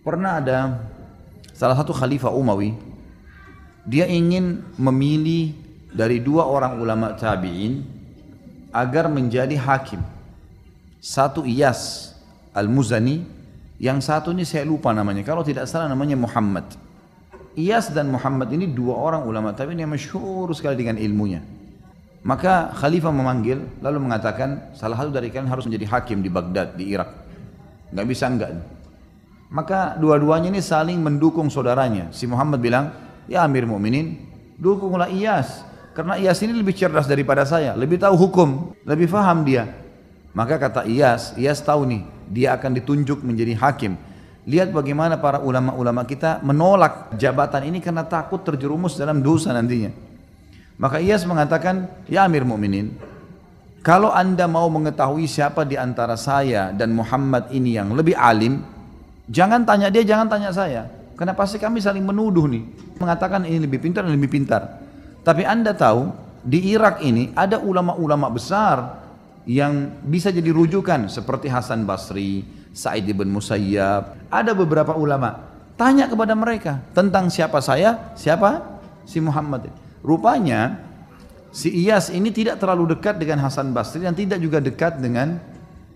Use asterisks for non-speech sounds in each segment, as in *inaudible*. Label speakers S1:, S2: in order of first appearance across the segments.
S1: Pernah ada salah satu khalifah Umawi, dia ingin memilih dari dua orang ulama tabi'in agar menjadi hakim. Satu Iyas Al-Muzani, yang satu ini saya lupa namanya, kalau tidak salah namanya Muhammad. Iyas dan Muhammad ini dua orang ulama tabi'in yang masyhur sekali dengan ilmunya. Maka khalifah memanggil lalu mengatakan salah satu dari kalian harus menjadi hakim di Baghdad di Irak. Nggak bisa enggak. Maka dua-duanya ini saling mendukung saudaranya. Si Muhammad bilang, ya Amir Mu'minin, dukunglah Iyas. Karena Iyas ini lebih cerdas daripada saya, lebih tahu hukum, lebih faham dia. Maka kata Iyas, Iyas tahu nih, dia akan ditunjuk menjadi hakim. Lihat bagaimana para ulama-ulama kita menolak jabatan ini karena takut terjerumus dalam dosa nantinya. Maka Iyas mengatakan, Ya Amir Mu'minin, kalau anda mau mengetahui siapa di antara saya dan Muhammad ini yang lebih alim, jangan tanya dia, jangan tanya saya. Karena pasti kami saling menuduh nih. Mengatakan ini lebih pintar dan lebih pintar. Tapi anda tahu, di Irak ini ada ulama-ulama besar yang bisa jadi rujukan seperti Hasan Basri, Sa'id ibn Musayyab. Ada beberapa ulama. Tanya kepada mereka tentang siapa saya, siapa si Muhammad. Rupanya si Iyas ini tidak terlalu dekat dengan Hasan Basri dan tidak juga dekat dengan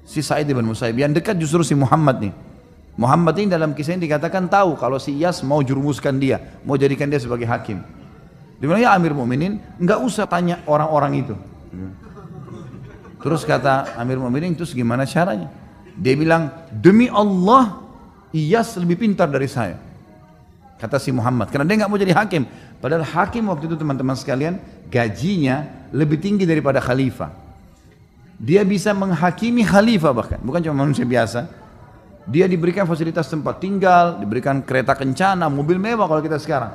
S1: si Sa'id bin Musayyib. Yang dekat justru si Muhammad nih. Muhammad ini dalam kisah ini dikatakan tahu kalau si Iyas mau jurumuskan dia, mau jadikan dia sebagai hakim. Dia bilang, ya Amir Mu'minin, nggak usah tanya orang-orang itu. Terus kata Amir Mu'minin, terus gimana caranya? Dia bilang, demi Allah, Iyas lebih pintar dari saya. Kata si Muhammad, karena dia nggak mau jadi hakim. Padahal hakim waktu itu teman-teman sekalian, gajinya lebih tinggi daripada khalifah. Dia bisa menghakimi khalifah bahkan, bukan cuma manusia biasa. Dia diberikan fasilitas tempat tinggal, diberikan kereta kencana, mobil mewah kalau kita sekarang.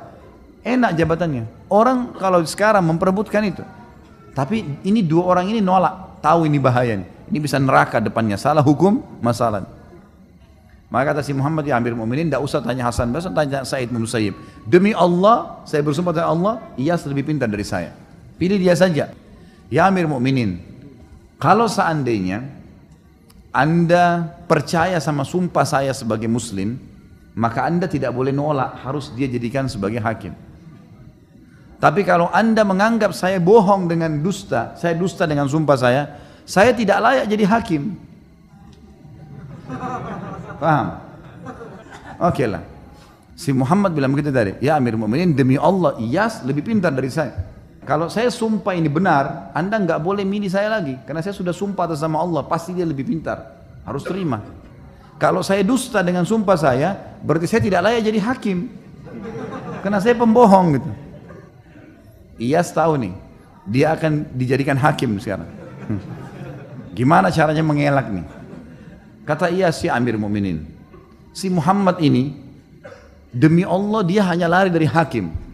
S1: Enak jabatannya. Orang kalau sekarang memperebutkan itu. Tapi ini dua orang ini nolak, tahu ini bahaya nih. Ini bisa neraka depannya, salah hukum, masalah. Maka kata si Muhammad ya Amir Mu'minin, tidak usah tanya Hasan Basri, tanya Said bin Musayyib. Demi Allah, saya bersumpah dengan Allah, ia lebih pintar dari saya. Pilih dia saja. Ya Amir Mu'minin, kalau seandainya anda percaya sama sumpah saya sebagai muslim, maka Anda tidak boleh nolak, harus dia jadikan sebagai hakim. Tapi kalau Anda menganggap saya bohong dengan dusta, saya dusta dengan sumpah saya, saya tidak layak jadi hakim. Paham? Oke okay lah. Si Muhammad bilang begitu tadi, ya Amir Mu'minin demi Allah, Iyas lebih pintar dari saya. Kalau saya sumpah ini benar, Anda nggak boleh milih saya lagi. Karena saya sudah sumpah atas sama Allah, pasti dia lebih pintar. Harus terima. Kalau saya dusta dengan sumpah saya, berarti saya tidak layak jadi hakim. Karena saya pembohong gitu. Iyas tahu nih, dia akan dijadikan hakim sekarang. Hmm. Gimana caranya mengelak nih? Kata Iyas si Amir Mu'minin, si Muhammad ini, demi Allah dia hanya lari dari hakim.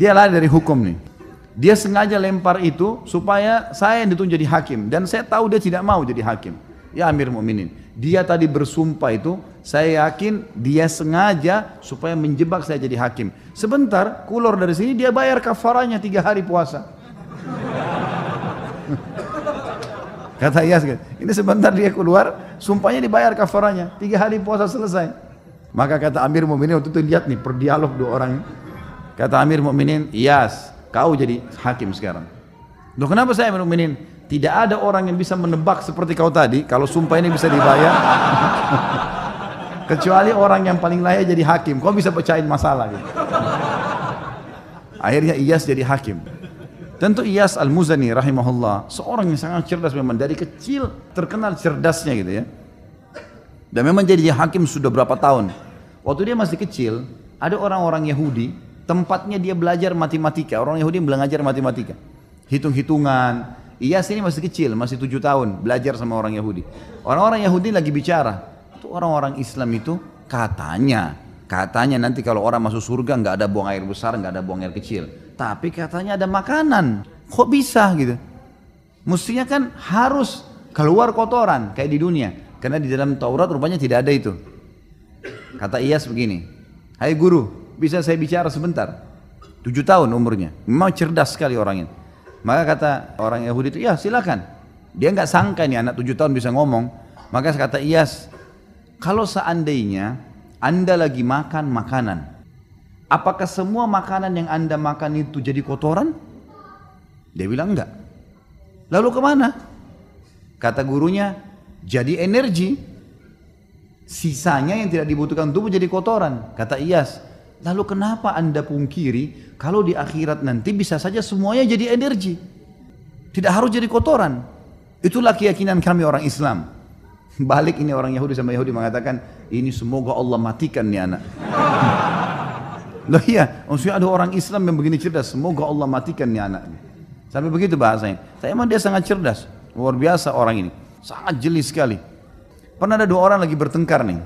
S1: Dia lari dari hukum nih. Dia sengaja lempar itu supaya saya yang ditunjuk jadi hakim dan saya tahu dia tidak mau jadi hakim. Ya Amir Mu'minin, dia tadi bersumpah itu, saya yakin dia sengaja supaya menjebak saya jadi hakim. Sebentar, keluar dari sini dia bayar kafaranya tiga hari puasa. *laughs* Kata Iyas, ini sebentar dia keluar, sumpahnya dibayar kafaranya, tiga hari puasa selesai. Maka kata Amir Mu'minin waktu itu lihat nih perdialog dua orang Kata Amir Mukminin, "Iyas, kau jadi hakim sekarang." Loh kenapa saya Amir Mukminin? Tidak ada orang yang bisa menebak seperti kau tadi kalau sumpah ini bisa dibayar. *laughs* Kecuali orang yang paling layak jadi hakim. Kau bisa pecahin masalah gitu. Akhirnya Iyas jadi hakim. Tentu Iyas Al-Muzani rahimahullah seorang yang sangat cerdas memang dari kecil terkenal cerdasnya gitu ya. Dan memang jadi hakim sudah berapa tahun. Waktu dia masih kecil, ada orang-orang Yahudi tempatnya dia belajar matematika. Orang Yahudi belajar matematika. Hitung-hitungan. Iya sini masih kecil, masih tujuh tahun belajar sama orang Yahudi. Orang-orang Yahudi lagi bicara. Itu orang-orang Islam itu katanya, katanya nanti kalau orang masuk surga nggak ada buang air besar, nggak ada buang air kecil. Tapi katanya ada makanan. Kok bisa gitu? Mestinya kan harus keluar kotoran kayak di dunia. Karena di dalam Taurat rupanya tidak ada itu. Kata Iyas begini, Hai guru, bisa saya bicara sebentar. Tujuh tahun umurnya. Memang cerdas sekali orangnya. Maka kata orang Yahudi itu, ya silakan. Dia nggak sangka ini anak tujuh tahun bisa ngomong. Maka kata Iyas, kalau seandainya Anda lagi makan makanan, apakah semua makanan yang Anda makan itu jadi kotoran? Dia bilang enggak. Lalu ke mana? Kata gurunya, jadi energi. Sisanya yang tidak dibutuhkan tubuh jadi kotoran. Kata Iyas, lalu kenapa anda pungkiri kalau di akhirat nanti bisa saja semuanya jadi energi. Tidak harus jadi kotoran. Itulah keyakinan kami orang Islam. *laughs* Balik ini orang Yahudi sama Yahudi mengatakan, ini semoga Allah matikan nih anak. *laughs* Loh iya, maksudnya ada orang Islam yang begini cerdas, semoga Allah matikan nih anak. Sampai begitu bahasanya. Saya emang dia sangat cerdas, luar biasa orang ini. Sangat jeli sekali. Pernah ada dua orang lagi bertengkar nih,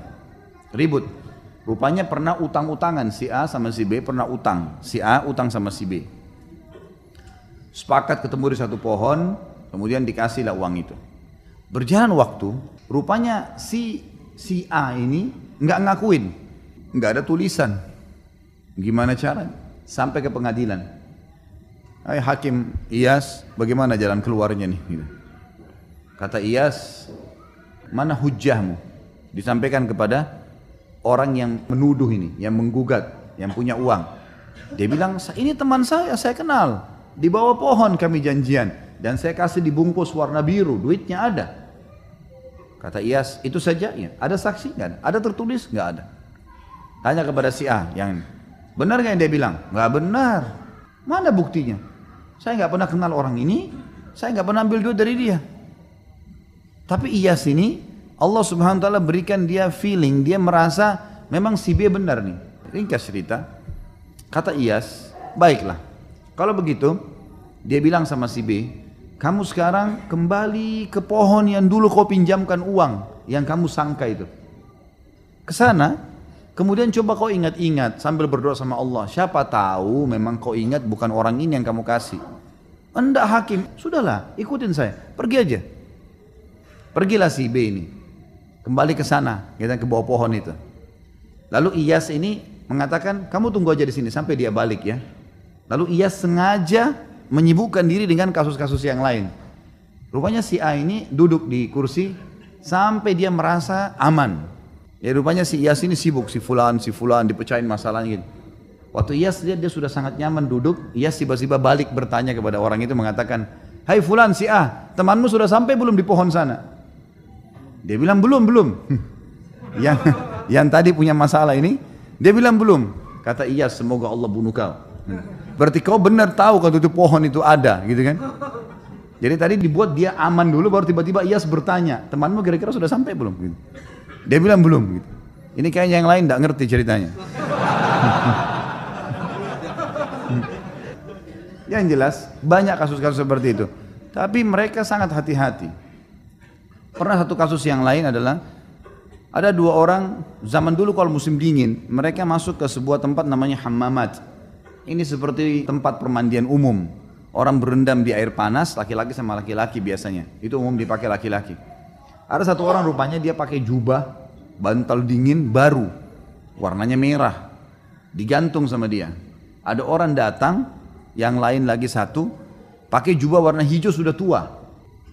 S1: ribut. Rupanya pernah utang-utangan si A sama si B pernah utang. Si A utang sama si B. Sepakat ketemu di satu pohon, kemudian dikasihlah uang itu. Berjalan waktu, rupanya si si A ini nggak ngakuin, nggak ada tulisan. Gimana cara? Sampai ke pengadilan. Hai Hakim Iyas, bagaimana jalan keluarnya nih? Gitu. Kata Iyas, mana hujahmu? Disampaikan kepada orang yang menuduh ini, yang menggugat, yang punya uang. Dia bilang, ini teman saya, saya kenal. Di bawah pohon kami janjian. Dan saya kasih dibungkus warna biru, duitnya ada. Kata Iyas, itu saja ya. Ada saksi nggak ada? Ada tertulis nggak ada? Tanya kepada si A yang benar nggak yang dia bilang? Nggak benar. Mana buktinya? Saya nggak pernah kenal orang ini, saya nggak pernah ambil duit dari dia. Tapi Iyas ini Allah Subhanahu wa taala berikan dia feeling, dia merasa memang si B benar nih. Ringkas cerita. Kata Iyas, baiklah. Kalau begitu, dia bilang sama si B, kamu sekarang kembali ke pohon yang dulu kau pinjamkan uang yang kamu sangka itu. Ke sana, kemudian coba kau ingat-ingat sambil berdoa sama Allah. Siapa tahu memang kau ingat bukan orang ini yang kamu kasih. Anda hakim, sudahlah, ikutin saya, pergi aja. Pergilah si B ini, kembali ke sana, kita ke bawah pohon itu. Lalu Iyas ini mengatakan, kamu tunggu aja di sini sampai dia balik ya. Lalu Iyas sengaja menyibukkan diri dengan kasus-kasus yang lain. Rupanya si A ini duduk di kursi sampai dia merasa aman. Ya rupanya si Iyas ini sibuk, si fulan, si fulan, dipecahin masalahnya gitu. Waktu Iyas lihat dia sudah sangat nyaman duduk, Iyas tiba-tiba balik bertanya kepada orang itu mengatakan, Hai fulan si A, temanmu sudah sampai belum di pohon sana? Dia bilang belum, belum. *laughs* yang yang tadi punya masalah ini, dia bilang belum. Kata Iyas, semoga Allah bunuh kau. *laughs* Berarti kau benar tahu kalau itu pohon itu ada, gitu kan? Jadi tadi dibuat dia aman dulu, baru tiba-tiba Iyas bertanya, temanmu kira-kira sudah sampai belum? Dia bilang belum. Gitu. Ini kayaknya yang lain tidak ngerti ceritanya. *laughs* Yang jelas banyak kasus-kasus seperti itu. Tapi mereka sangat hati-hati. Pernah satu kasus yang lain adalah ada dua orang zaman dulu kalau musim dingin mereka masuk ke sebuah tempat namanya hammamat. Ini seperti tempat permandian umum. Orang berendam di air panas, laki-laki sama laki-laki biasanya. Itu umum dipakai laki-laki. Ada satu orang rupanya dia pakai jubah, bantal dingin baru, warnanya merah, digantung sama dia. Ada orang datang, yang lain lagi satu, pakai jubah warna hijau sudah tua,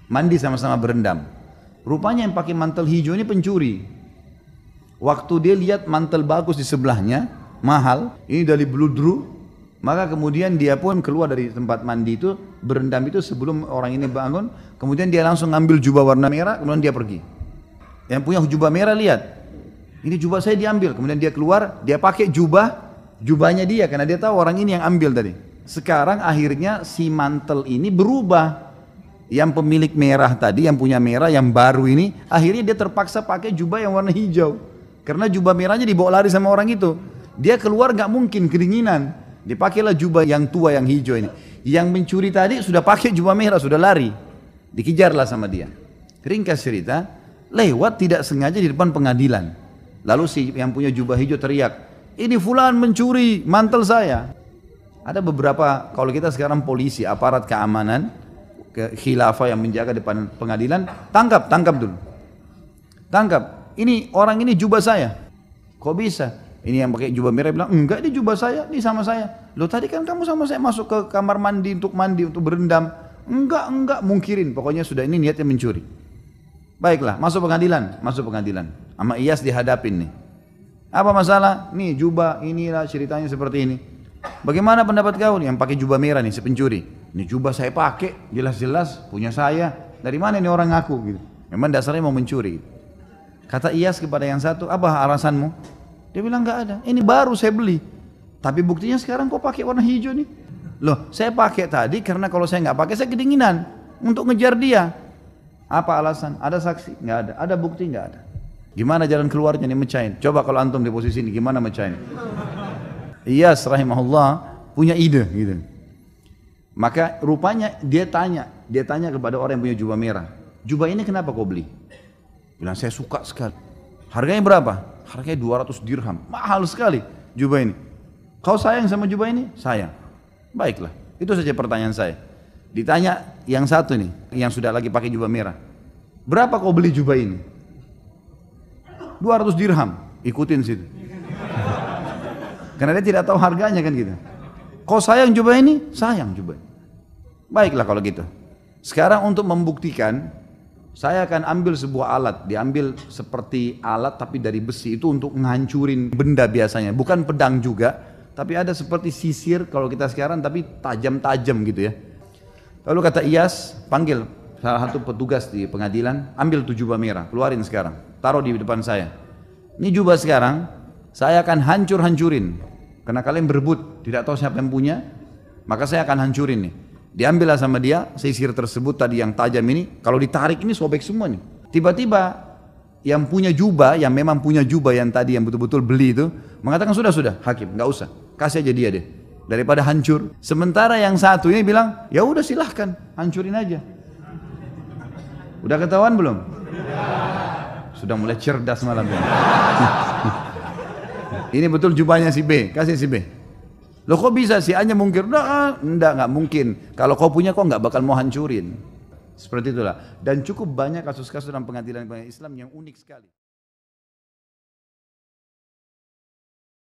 S1: mandi sama-sama berendam. Rupanya yang pakai mantel hijau ini pencuri. Waktu dia lihat mantel bagus di sebelahnya, mahal, ini dari bludru, maka kemudian dia pun keluar dari tempat mandi itu, berendam itu sebelum orang ini bangun, kemudian dia langsung ngambil jubah warna merah, kemudian dia pergi. Yang punya jubah merah lihat, ini jubah saya diambil, kemudian dia keluar, dia pakai jubah, jubahnya dia, karena dia tahu orang ini yang ambil tadi. Sekarang akhirnya si mantel ini berubah. Yang pemilik merah tadi, yang punya merah, yang baru ini, akhirnya dia terpaksa pakai jubah yang warna hijau. Karena jubah merahnya dibawa lari sama orang itu. Dia keluar gak mungkin kedinginan. Dipakailah jubah yang tua yang hijau ini. Yang mencuri tadi sudah pakai jubah merah, sudah lari. Dikejarlah sama dia. Ringkas cerita, lewat tidak sengaja di depan pengadilan. Lalu si yang punya jubah hijau teriak, ini fulan mencuri mantel saya. Ada beberapa, kalau kita sekarang polisi, aparat keamanan, ke khilafah yang menjaga depan pengadilan, tangkap, tangkap dulu. Tangkap. Ini orang ini jubah saya. Kok bisa? Ini yang pakai jubah merah bilang, enggak ini jubah saya, ini sama saya. Loh tadi kan kamu sama saya masuk ke kamar mandi untuk mandi, untuk berendam. Enggak, enggak, mungkirin. Pokoknya sudah ini niatnya mencuri. Baiklah, masuk pengadilan, masuk pengadilan. Sama Iyas dihadapin nih. Apa masalah? Nih jubah inilah ceritanya seperti ini. Bagaimana pendapat kau yang pakai jubah merah nih si pencuri? Ini jubah saya pakai, jelas-jelas punya saya. Dari mana ini orang ngaku gitu? Memang dasarnya mau mencuri. Kata Iyas kepada yang satu, apa alasanmu? Dia bilang nggak ada. Ini baru saya beli. Tapi buktinya sekarang kok pakai warna hijau nih. Loh, saya pakai tadi karena kalau saya nggak pakai saya kedinginan untuk ngejar dia. Apa alasan? Ada saksi? Nggak ada. Ada bukti? Nggak ada. Gimana jalan keluarnya nih mecahin? Coba kalau antum di posisi ini gimana mecahin? Iyas rahimahullah punya ide gitu. Maka rupanya dia tanya, dia tanya kepada orang yang punya jubah merah. Jubah ini kenapa kau beli? Bilang saya suka sekali. Harganya berapa? Harganya 200 dirham. Mahal sekali jubah ini. Kau sayang sama jubah ini? Sayang. Baiklah. Itu saja pertanyaan saya. Ditanya yang satu nih, yang sudah lagi pakai jubah merah. Berapa kau beli jubah ini? 200 dirham, ikutin situ. *laughs* Karena dia tidak tahu harganya kan gitu. Kau sayang jubah ini? Sayang jubah. Baiklah kalau gitu. Sekarang untuk membuktikan, saya akan ambil sebuah alat, diambil seperti alat tapi dari besi itu untuk menghancurin benda biasanya, bukan pedang juga, tapi ada seperti sisir kalau kita sekarang tapi tajam-tajam gitu ya. Lalu kata Iyas, panggil salah satu petugas di pengadilan, ambil tujuh jubah merah, keluarin sekarang, taruh di depan saya. Ini jubah sekarang, saya akan hancur-hancurin. Karena kalian berebut, tidak tahu siapa yang punya, maka saya akan hancurin nih. Diambillah sama dia sisir tersebut tadi yang tajam ini, kalau ditarik ini sobek semua nih. Tiba-tiba yang punya jubah, yang memang punya jubah yang tadi yang betul-betul beli itu, mengatakan sudah sudah, hakim, nggak usah, kasih aja dia deh, daripada hancur. Sementara yang satu ini bilang, ya udah silahkan, hancurin aja. Udah ketahuan belum? Sudah mulai cerdas malam ini. Ini betul jubahnya si B, kasih si B. Loh kok bisa sih? Hanya mungkin, enggak, enggak, enggak mungkin. Kalau kau punya kok enggak bakal mau hancurin. Seperti itulah. Dan cukup banyak kasus-kasus dalam pengadilan Islam yang unik sekali.